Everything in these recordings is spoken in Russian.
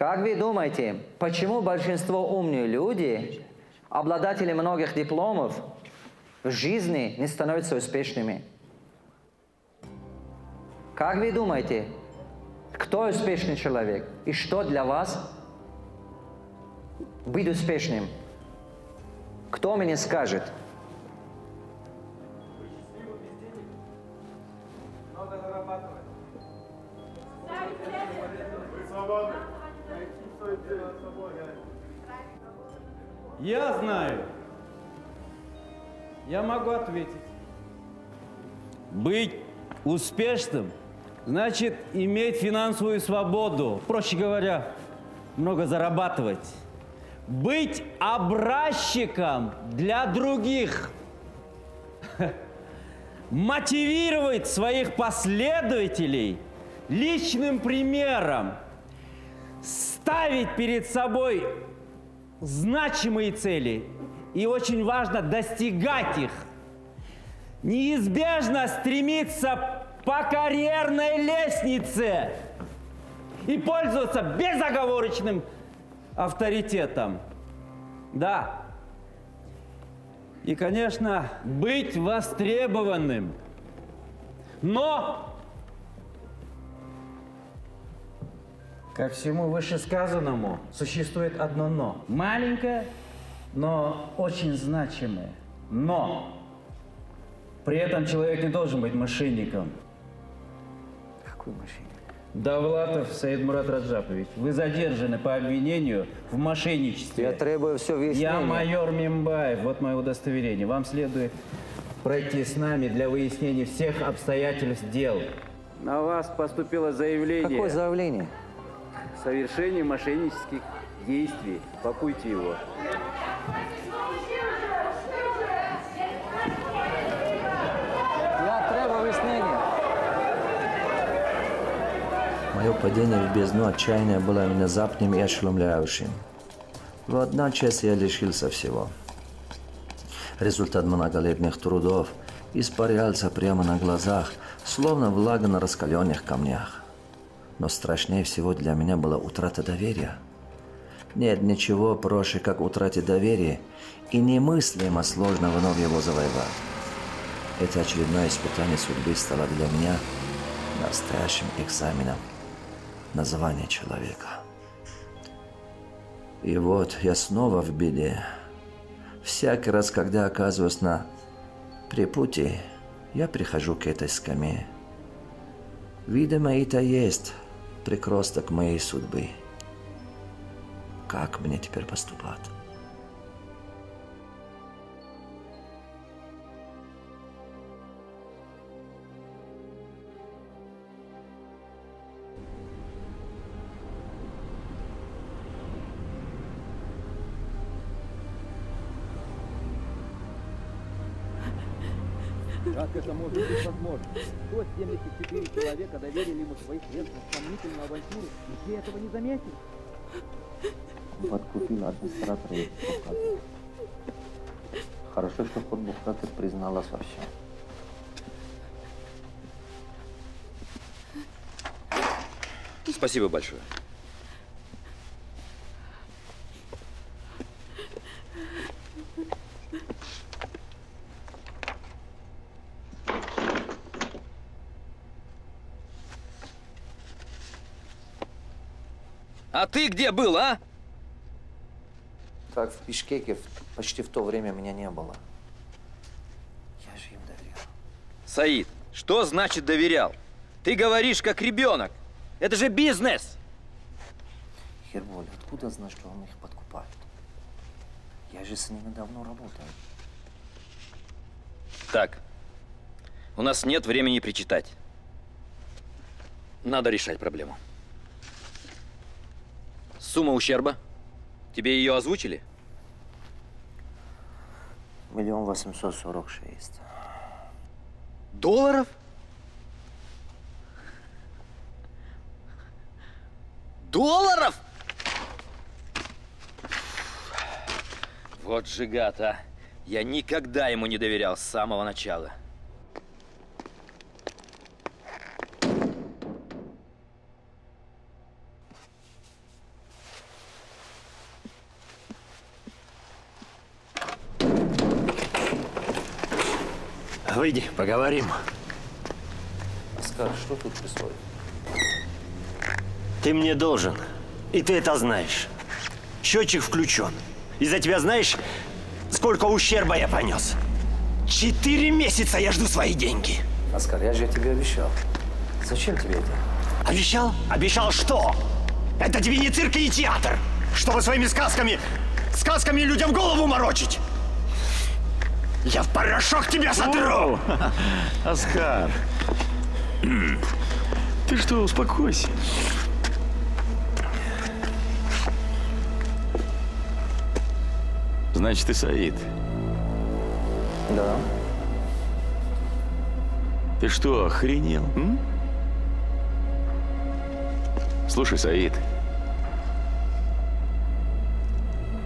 Как вы думаете, почему большинство умных людей, обладатели многих дипломов, в жизни не становятся успешными? Как вы думаете, кто успешный человек и что для вас быть успешным? Кто мне скажет? Я знаю. Я могу ответить. Быть успешным значит иметь финансовую свободу. Проще говоря, много зарабатывать. Быть образчиком для других. Мотивировать своих последователей личным примером. Ставить перед собой значимые цели и очень важно достигать их. Неизбежно стремиться по карьерной лестнице и пользоваться безоговорочным авторитетом. Да. И, конечно, быть востребованным. Но Ко всему вышесказанному существует одно «но». Маленькое, но очень значимое. Но при этом человек не должен быть мошенником. Какой мошенник? Давлатов Саид Мурат Раджапович, вы задержаны по обвинению в мошенничестве. Я требую все выяснения. Я майор Мимбаев, вот мое удостоверение. Вам следует пройти с нами для выяснения всех обстоятельств дел. На вас поступило заявление. Какое заявление? Совершение мошеннических действий. Пакуйте его. Мое падение в бездну отчаяния было внезапным и ошеломляющим. В одночасье я лишился всего. Результат многолетних трудов испарялся прямо на глазах, словно влага на раскаленных камнях. Но страшнее всего для меня была утрата доверия. Нет ничего проще, как утратить доверие, и немыслимо сложно вновь его завоевать. Это очередное испытание судьбы стало для меня настоящим экзаменом на звание человека. И вот я снова в беде. Всякий раз, когда оказываюсь на препутье, я прихожу к этой скаме. Видимо, это есть прикросток моей судьбы. Как мне теперь поступать? Это может быть возможно? 174 человека доверили ему своих средств сомнительную авантюру, и ты этого не заметил? Подкупил администратора и. Хорошо, что ход бухгалтер призналась во всем. Спасибо большое. Ты где был, а? Так, в Бишкеке почти в то время меня не было. Я же им доверял. Саид, что значит доверял? Ты говоришь как ребенок. Это же бизнес. Херболь, откуда знаешь, что он их подкупает? Я же с ними давно работаю. Так, у нас нет времени причитать. Надо решать проблему. Сумма ущерба? Тебе ее озвучили? Миллион восемьсот сорок шесть. Долларов? Долларов? Вот же гад, а. Я никогда ему не доверял с самого начала. Выйди, поговорим. Оскар, что тут происходит? Ты мне должен. И ты это знаешь. Счетчик включен. Из-за тебя знаешь, сколько ущерба я понес? Четыре месяца я жду свои деньги. Оскар, я же тебе обещал. Зачем тебе это? Обещал? Обещал что? Это тебе не цирк и не театр, чтобы своими сказками, сказками людям голову морочить. Я в порошок тебя сотру! Оскар, ты что, успокойся. Значит, ты Саид. Да. Ты что, охренел? М? Слушай, Саид.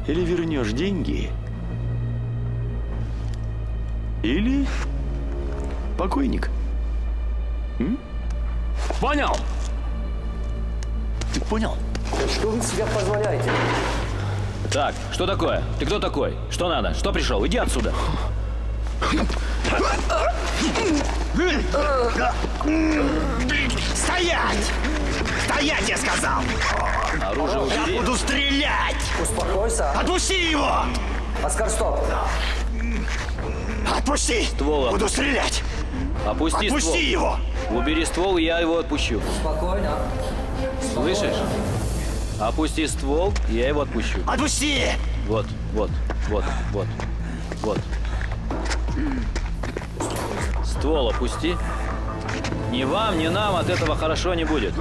Или вернешь деньги, или покойник. М? Понял? Ты понял? Что вы себе позволяете? Так, что такое? Ты кто такой? Что надо? Что пришел? Иди отсюда. Стоять! Стоять, я сказал! Оружие убери. Я буду стрелять! Успокойся. Отпусти его! Оскар, стоп. Отпусти! Ствол Буду стрелять! Опусти, Отпусти ствол. его! Убери ствол, и я его отпущу. Спокойно. Слышишь? Опусти ствол, и я его отпущу. Отпусти! Вот, вот, вот, вот, вот. Ствол опусти. Ни вам, ни нам от этого хорошо не будет.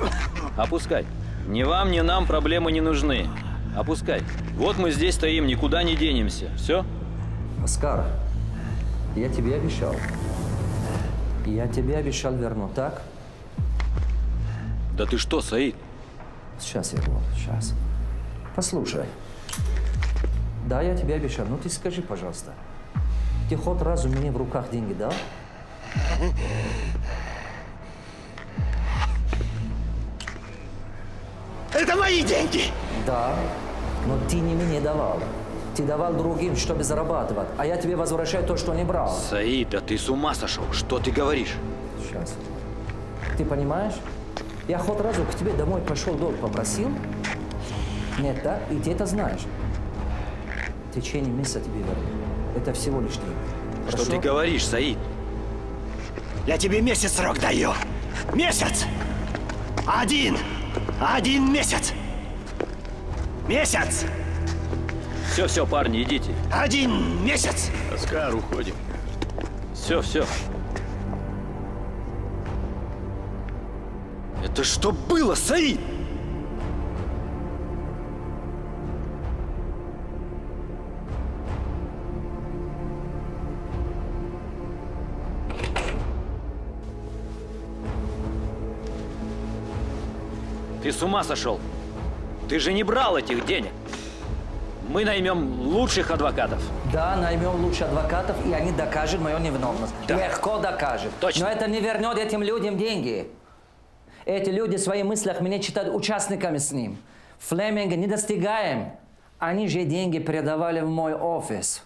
Опускай. Ни вам, ни нам проблемы не нужны. Опускай. Вот мы здесь стоим, никуда не денемся. Все? Оскар, я тебе обещал. Я тебе обещал вернуть, так? Да ты что, Саид? Сейчас, Егор, сейчас. Послушай. Да, я тебе обещал. Ну ты скажи, пожалуйста. Ты хоть раз у меня в руках деньги дал? Это мои деньги! Да. Но ты не мне давал. Ты давал другим, чтобы зарабатывать. А я тебе возвращаю то, что не брал. Саид, да ты с ума сошел. Что ты говоришь? Сейчас. Ты понимаешь? Я хоть разу к тебе домой пошел, долг попросил? Нет, да? И ты это знаешь. В течение месяца тебе верну. Это всего лишь деньги. Что ты говоришь, Саид? Я тебе месяц срок даю! Месяц! Один! Один месяц! Месяц! Все, все, парни, идите. Один месяц! Оскар, уходим. Все, все. Это что было, Саид? Ты с ума сошел? Ты же не брал этих денег. Мы наймем лучших адвокатов. Да, наймем лучше адвокатов, и они докажут мою невиновность. Да. Легко докажут. Точно. Но это не вернет этим людям деньги. Эти люди в своих мыслях меня считают участниками с ним. Флеминга не достигаем. Они же деньги передавали в мой офис.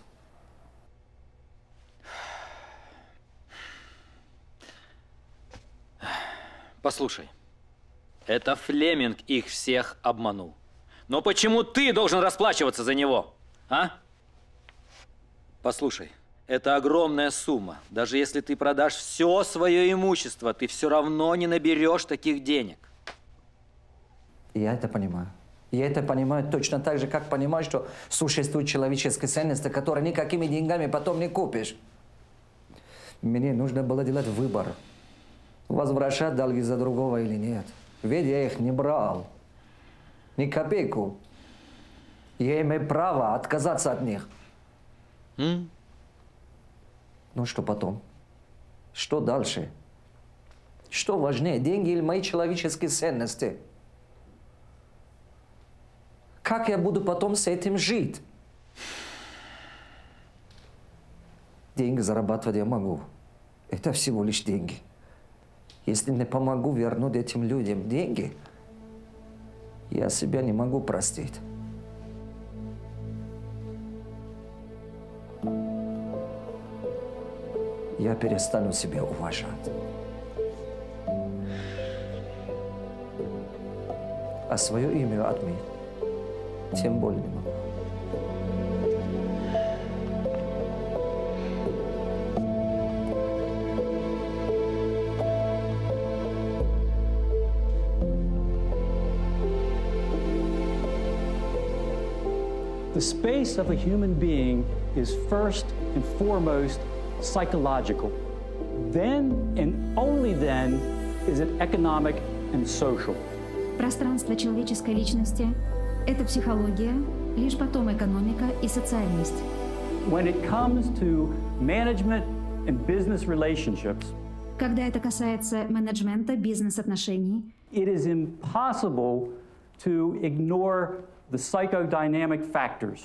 Послушай, это Флеминг их всех обманул. Но почему ты должен расплачиваться за него, а? Послушай, это огромная сумма. Даже если ты продашь все свое имущество, ты все равно не наберешь таких денег. Я это понимаю. Я это понимаю точно так же, как понимаю, что существует человеческая ценность, которую никакими деньгами потом не купишь. Мне нужно было делать выбор. Возвращать долги за другого или нет. Ведь я их не брал. Ни копейку. Я имею право отказаться от них. М? Ну что потом? Что дальше? Что важнее, деньги или мои человеческие ценности? Как я буду потом с этим жить? Деньги зарабатывать я могу. Это всего лишь деньги. Если не помогу вернуть этим людям деньги, я себя не могу простить. я перестану себя уважать. А свое имя отметь тем более не могу. The space of a human being is first and foremost psychological. Then and only then is it economic and social. Пространство человеческой личности – это психология, лишь потом экономика и социальность. When it comes to management and business relationships, Когда это касается менеджмента, бизнес-отношений, it is impossible to ignore the psychodynamic factors.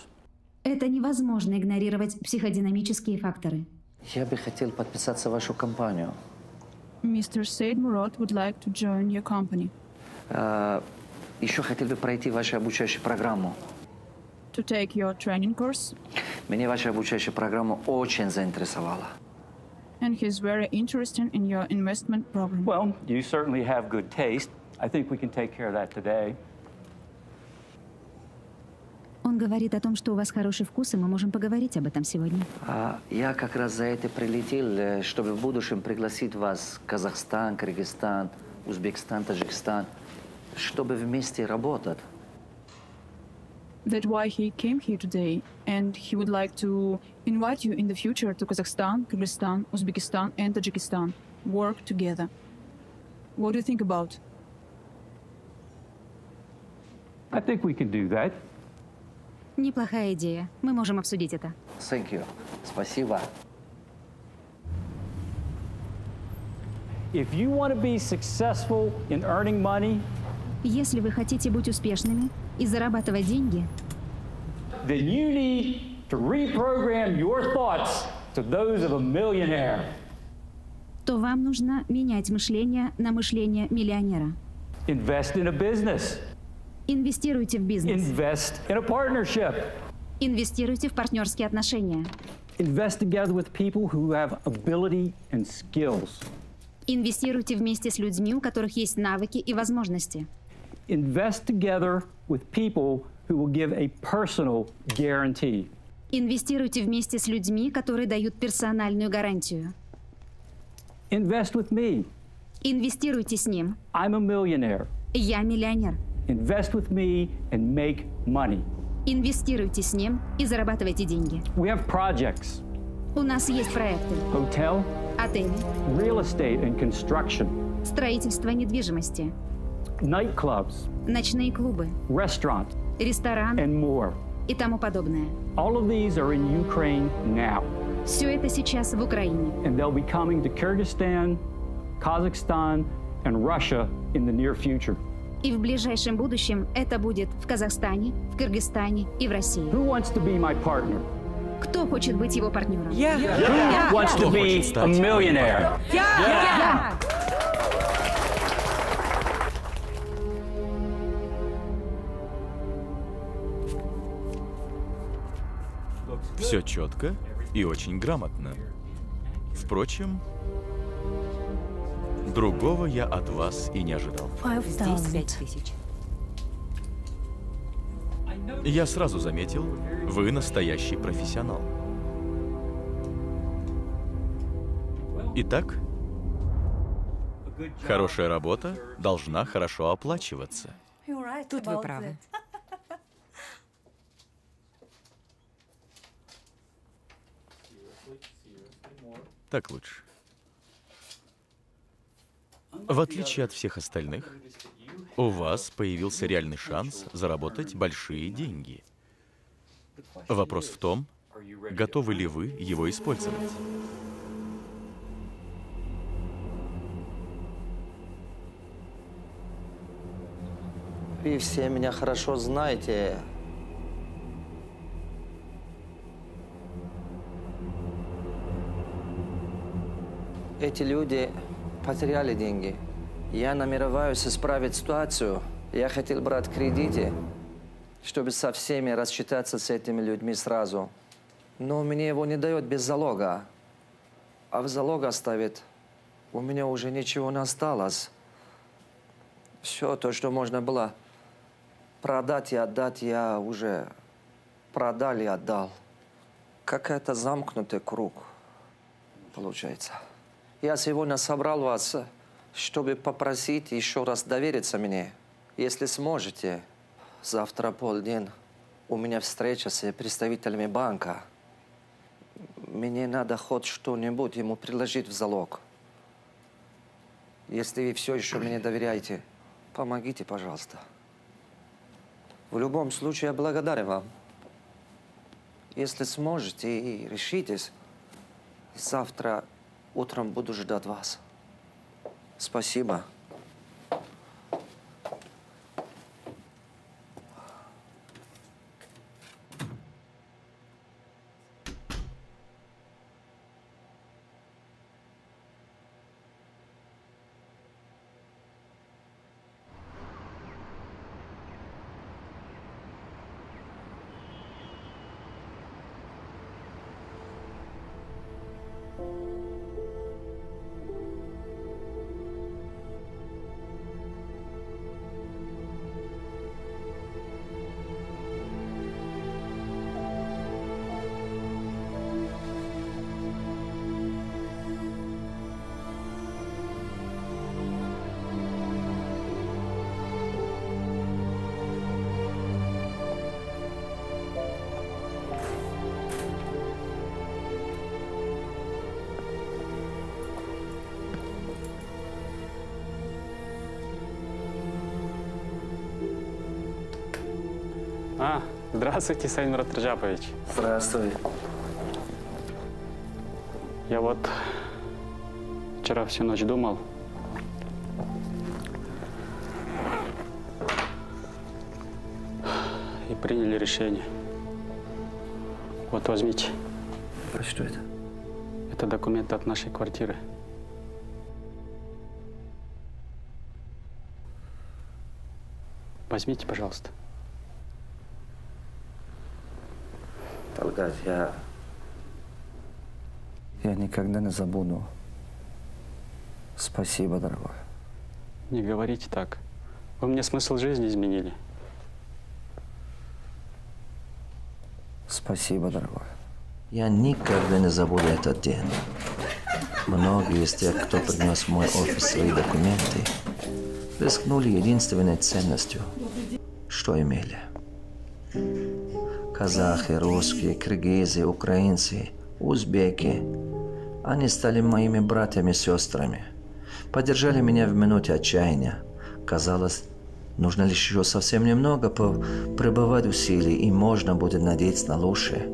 это невозможно игнорировать психодинамические факторы. Я бы хотел подписаться в вашу компанию. Mr. Said Murad would like to join your company А, еще хотел бы пройти вашу обучающую программу. to take your training course, Меня ваша обучающая программа очень заинтересовала. and he's very interested in your investment program. Well, you certainly have good taste. I think we can take care of that today. Он говорит о том, что у вас хороший вкус, и мы можем поговорить об этом сегодня. А я как раз за это прилетел, э, чтобы в будущем пригласить вас в Казахстан, Кыргызстан, Узбекистан, Таджикистан, чтобы вместе работать. That's why he came here today, and he would like to invite you in the future to Kazakhstan, Kyrgyzstan, Uzbekistan, and Tajikistan. Work together. What do you think about? I think we can do that. Неплохая идея. Мы можем обсудить это. Thank you. Спасибо. If you want to be successful in earning money, Если вы хотите быть успешными и зарабатывать деньги, then you need to reprogram your thoughts to those of a millionaire. то вам нужно менять мышление на мышление миллионера. Invest in a business. Инвестируйте в бизнес. Invest in a partnership. Инвестируйте в партнерские отношения. Invest together with people who have ability and skills. Инвестируйте вместе с людьми, у которых есть навыки и возможности. Invest together with people who will give a personal guarantee. Инвестируйте вместе с людьми, которые дают персональную гарантию. Invest with me. Инвестируйте с ним. I'm a millionaire. Я миллионер. Invest with me and make money. Инвестируйте с ним и зарабатывайте деньги. We have projects, У нас есть проекты. hotel, Отели, real estate and construction, строительство недвижимости, nightclubs, ночные клубы, restaurant, ресторан and more. и тому подобное. All of these are in Ukraine now, Все это сейчас в Украине. and they'll be coming to Kyrgyzstan, Kazakhstan, and Russia in the near future. И в ближайшем будущем это будет в Казахстане, в Кыргызстане и в России. Who wants to be my partner? Кто хочет быть его партнером? Who wants to be a millionaire? Я! Все четко и очень грамотно. Впрочем, другого я от вас и не ожидал. Здесь пять тысяч. Я сразу заметил, вы настоящий профессионал. Итак, хорошая работа должна хорошо оплачиваться. Тут вы правы. Так лучше. В отличие от всех остальных, у вас появился реальный шанс заработать большие деньги. Вопрос в том, готовы ли вы его использовать. Вы все меня хорошо знаете. Эти люди потеряли деньги. Я намереваюсь исправить ситуацию. Я хотел брать кредиты, чтобы со всеми рассчитаться с этими людьми сразу. Но мне его не дают без залога. а в залог оставит. У меня уже ничего не осталось. Все то, что можно было продать и отдать, я уже продал и отдал. Какая-то замкнутый круг получается. Я сегодня собрал вас, чтобы попросить еще раз довериться мне. Если сможете, завтра полдень у меня встреча с представителями банка. Мне надо хоть что-нибудь ему предложить в залог. Если вы все еще мне доверяете, помогите, пожалуйста. В любом случае, я благодарен вам. Если сможете и решитесь, завтра утром буду ждать вас. Спасибо. Здравствуйте, Сальмир Раджапович. Здравствуй. Я вот вчера всю ночь думал. И приняли решение. Вот возьмите. А что это? Это документы от нашей квартиры. Возьмите, пожалуйста. Талгат, я... Я никогда не забуду. Спасибо, дорогой. Не говорите так. Вы мне смысл жизни изменили. Спасибо, дорогой. Я никогда не забуду этот день. Многие из тех, кто принес в мой офис свои документы, рискнули единственной ценностью, что имели. Казахи, русские, киргизы, украинцы, узбеки. Они стали моими братьями и сестрами. Поддержали меня в минуте отчаяния. Казалось, нужно лишь еще совсем немного пребывать усилий, и можно будет надеяться на лучшее.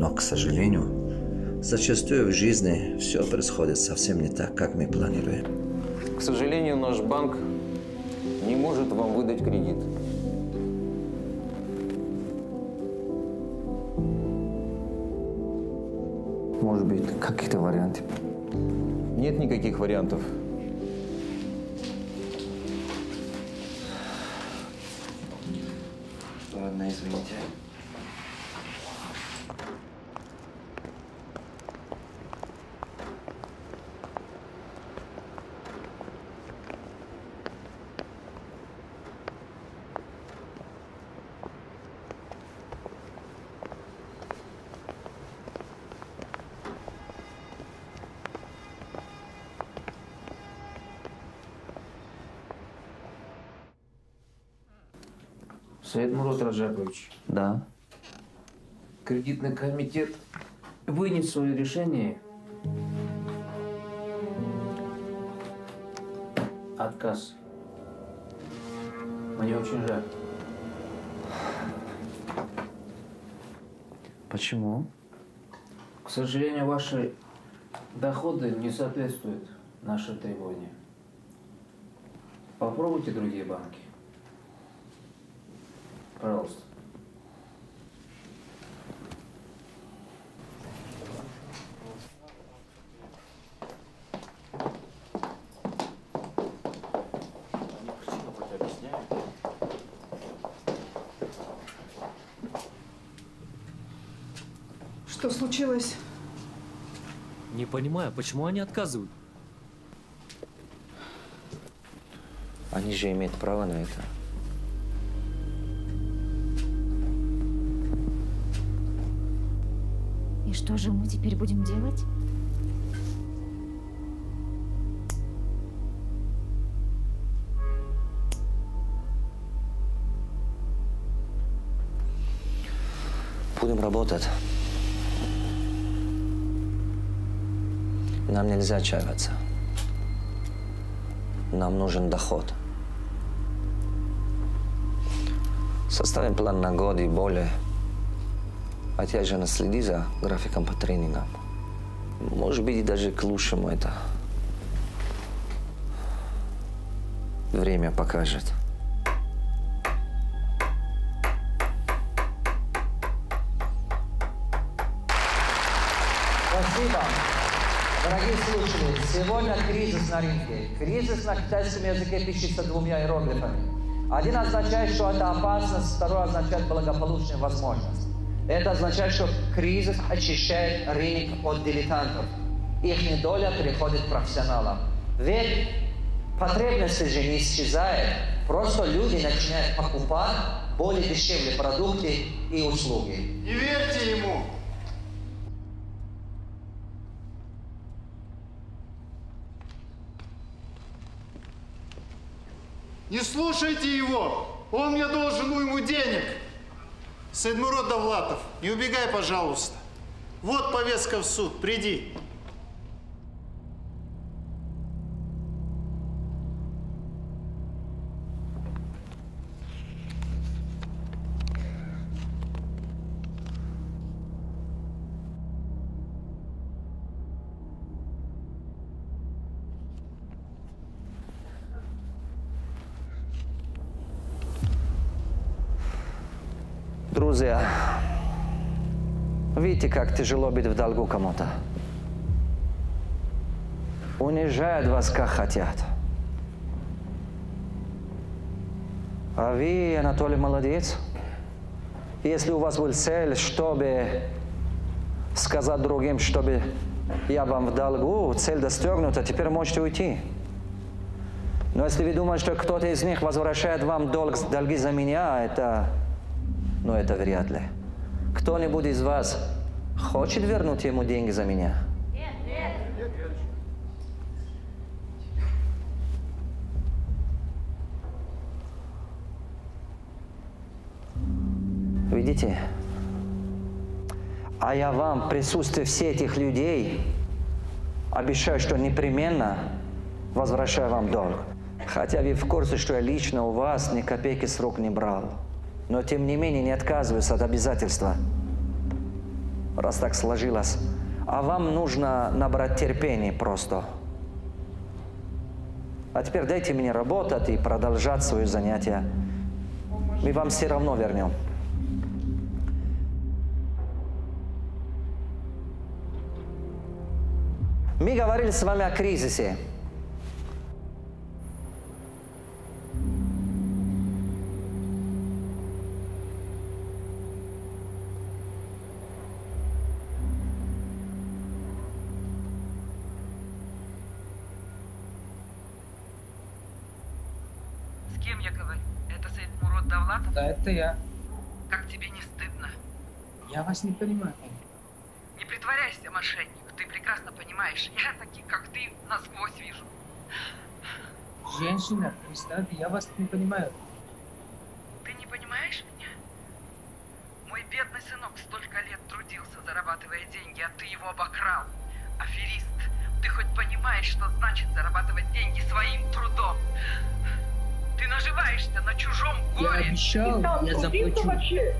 Но, к сожалению, зачастую в жизни все происходит совсем не так, как мы планируем. К сожалению, наш банк не может вам выдать кредит. Может быть, какие-то варианты? Нет никаких вариантов. Ладно, извините. Саид Мурат Раджапович. Да. Кредитный комитет вынес свое решение. Отказ. Мне очень жаль. Почему? К сожалению, ваши доходы не соответствуют нашим требованиям. Попробуйте другие банки. Пожалуйста. Что случилось? Не понимаю, почему они отказывают? Они же имеют право на это. Что же мы теперь будем делать? Будем работать. Нам нельзя отчаиваться. Нам нужен доход. Составим план на год и более. Отец же наследи за графиком по тренингам. Может быть, и даже к лучшему это. Время покажет. Спасибо. Дорогие слушатели, сегодня кризис на рынке. Кризис на китайском языке пишется двумя иероглифами. Один означает, что это опасность, второй означает благополучную возможность. Это означает, что кризис очищает рынок от дилетантов. Их доля переходит к профессионалам. Ведь потребности же не исчезает. Просто люди начинают покупать более дешевле продукты и услуги. Не верьте ему! Не слушайте его! Он мне должен уйму денег! Сайдмурод Давлатов, не убегай, пожалуйста. Вот повестка в суд, приди. Друзья, видите, как тяжело быть в долгу кому-то. Унижают вас, как хотят. А вы, Анатолий, молодец. Если у вас был цель, чтобы сказать другим, чтобы я вам в долгу, цель достигнута, теперь можете уйти. Но если вы думаете, что кто-то из них возвращает вам долг, долги за меня, это но это вряд ли. Кто-нибудь из вас хочет вернуть ему деньги за меня? Нет, нет. Видите? А я вам в присутствии всех этих людей обещаю, что непременно возвращаю вам долг. Хотя вы в курсе, что я лично у вас ни копейки с рук не брал но тем не менее не отказываюсь от обязательства, раз так сложилось. А вам нужно набрать терпение просто. А теперь дайте мне работать и продолжать свое занятие. Мы вам все равно вернем. Мы говорили с вами о кризисе. Это я. Как тебе не стыдно? Я вас не понимаю. Не притворяйся, мошенник. Ты прекрасно понимаешь, я таких, как ты, насквозь вижу. Женщина, представьте, я вас не понимаю. Ты не понимаешь меня? Мой бедный сынок столько лет трудился, зарабатывая деньги, а ты его обокрал. Аферист, ты хоть понимаешь, что значит зарабатывать деньги своим трудом? Ты наживаешься на чужом горе. Я обещал, я заплачу. Вообще?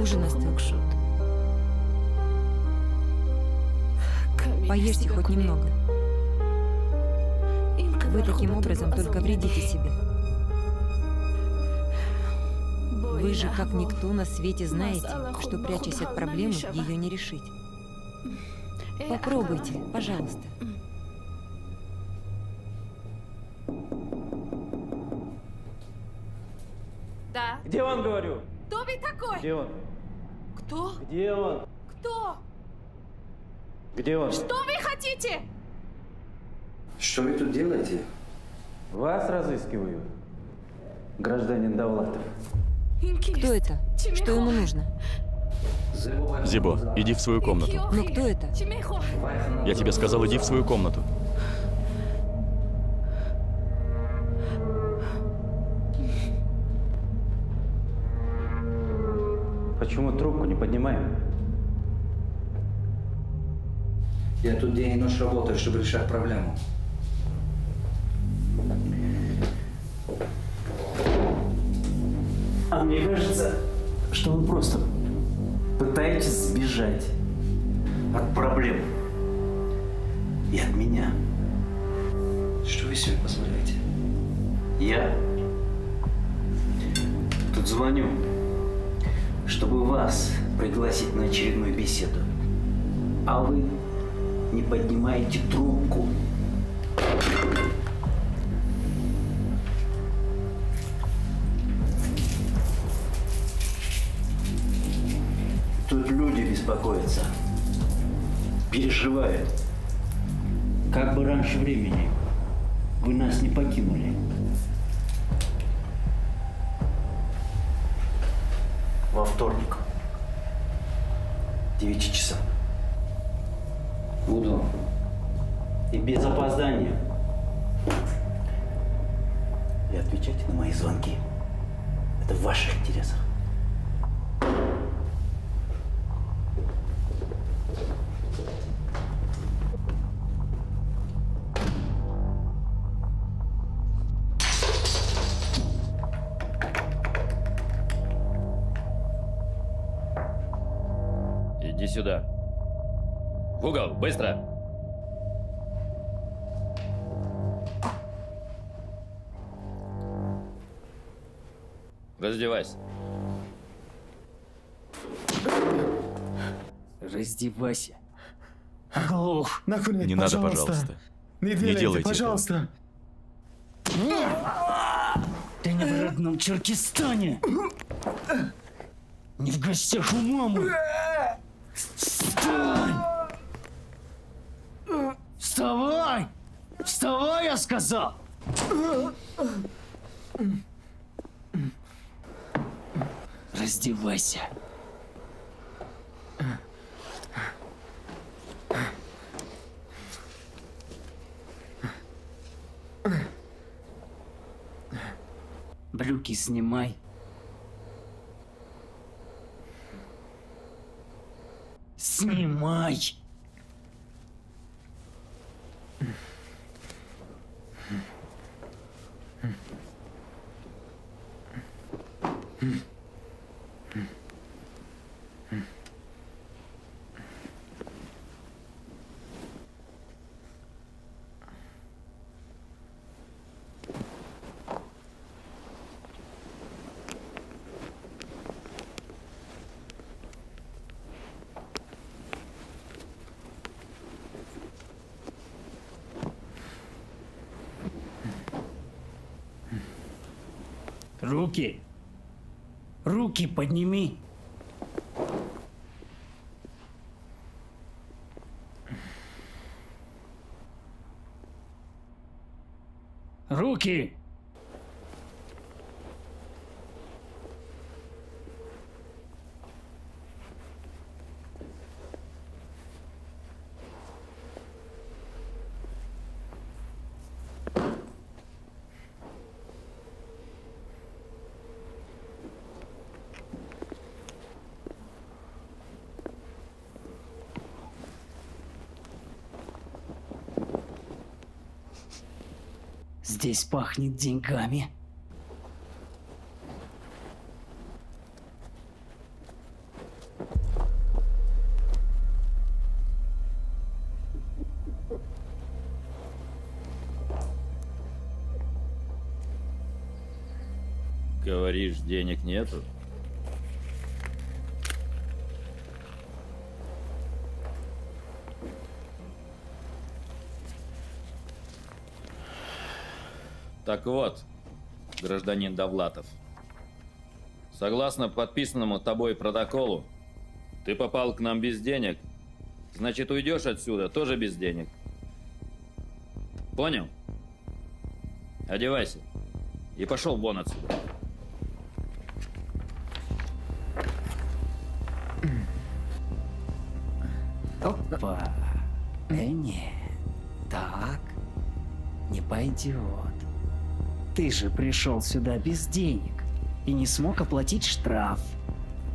Ужин остыл. Поешьте хоть немного. Вы таким образом только вредите себе. Вы же, как никто на свете, знаете, что, прячась от проблемы, ее не решить. Попробуйте, пожалуйста. Такой? Где он? Кто? Где он? Кто? Где он? Что вы хотите? Что вы тут делаете? Вас разыскивают, гражданин Давлатов. Кто это? Что ему нужно? Зибо, иди в свою комнату. Но кто это? Я тебе сказал, иди в свою комнату. Поднимаем? Я тут день и ночь работаю, чтобы решать проблему. А мне кажется, что вы просто пытаетесь сбежать от проблем и от меня. Что вы себе позволяете? Я тут звоню, чтобы вас пригласить на очередную беседу. А вы не поднимаете трубку. Тут люди беспокоятся, переживают. Как бы раньше времени вы нас не покинули. Сюда. В угол, быстро! Раздевайся. Раздевайся. Оглох. Нахуй Не надо, пожалуйста. Не Не делайте, делайте пожалуйста. Ты не в родном Черкестане. Не в гостях у мамы. Встань! Вставай! Вставай, я сказал! Раздевайся. Брюки снимай. Снимай! Руки! Руки подними! Руки! Здесь пахнет деньгами. Говоришь, денег нету? Так вот, гражданин Довлатов, согласно подписанному тобой протоколу, ты попал к нам без денег, значит уйдешь отсюда тоже без денег. Понял? Одевайся и пошел вон отсюда. Опа. Э, не. Так. Не пойдет. Ты же пришел сюда без денег и не смог оплатить штраф.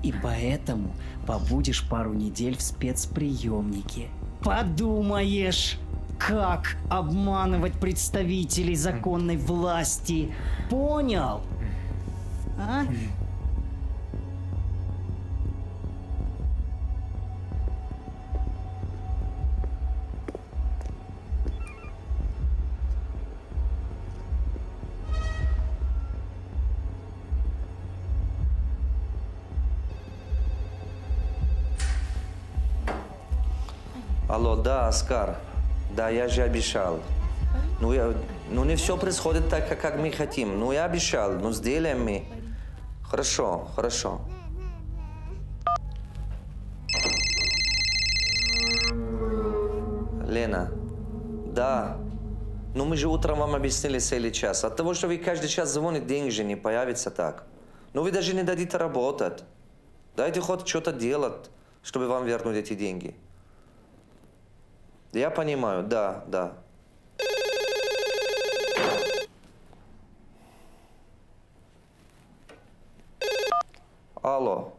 И поэтому побудешь пару недель в спецприемнике. Подумаешь, как обманывать представителей законной власти. Понял? А? Да, Оскар. Да, я же обещал. Ну, я, ну, не все происходит так, как, как мы хотим. Ну, я обещал. Ну, сделаем мы. Хорошо, хорошо. Лена. Да. Ну, мы же утром вам объяснили целый час. От того, что вы каждый час звоните, деньги же не появится так. Ну, вы даже не дадите работать. Дайте хоть что-то делать, чтобы вам вернуть эти деньги. Я понимаю, да, да. Алло.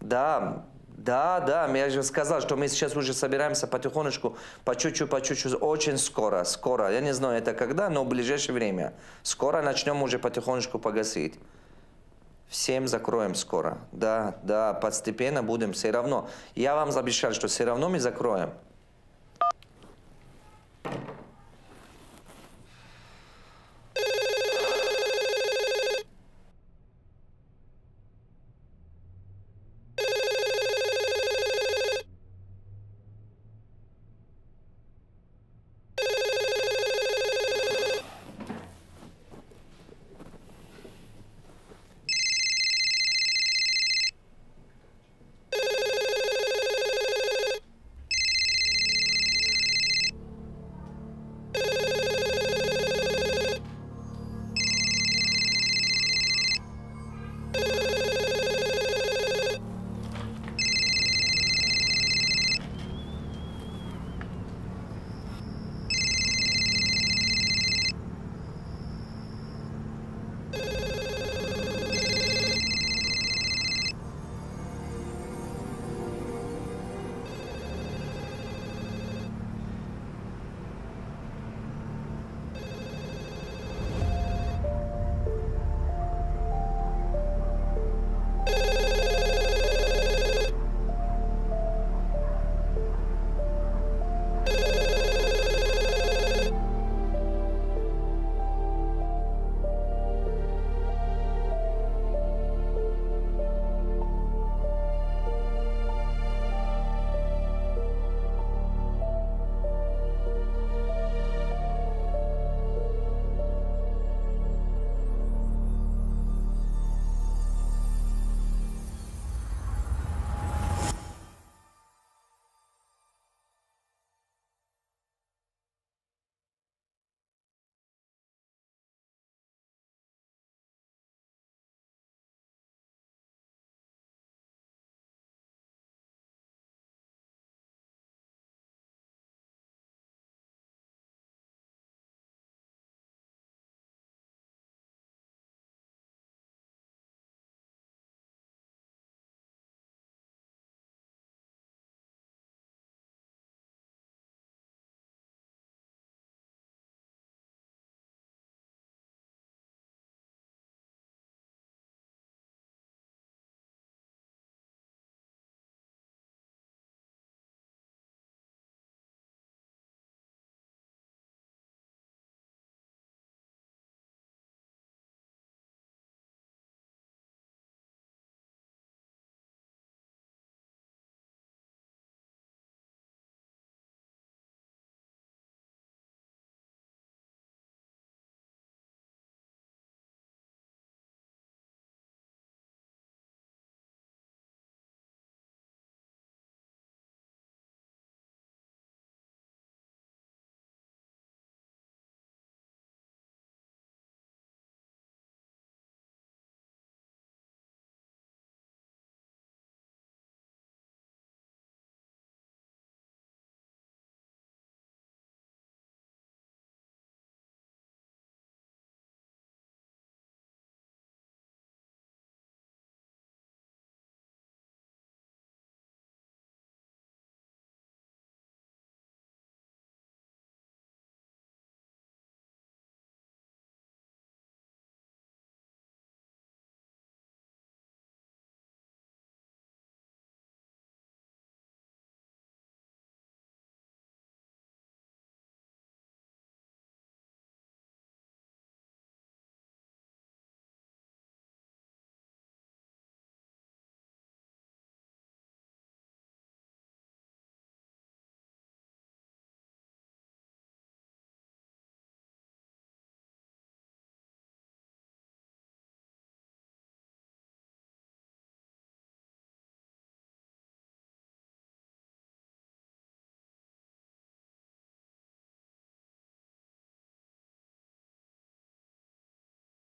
Да, да, да, я же сказал, что мы сейчас уже собираемся потихонечку, по чуть-чуть, по чуть-чуть, очень скоро, скоро. Я не знаю, это когда, но в ближайшее время. Скоро начнем уже потихонечку погасить. Всем закроем скоро. Да, да, постепенно будем все равно. Я вам обещал, что все равно мы закроем.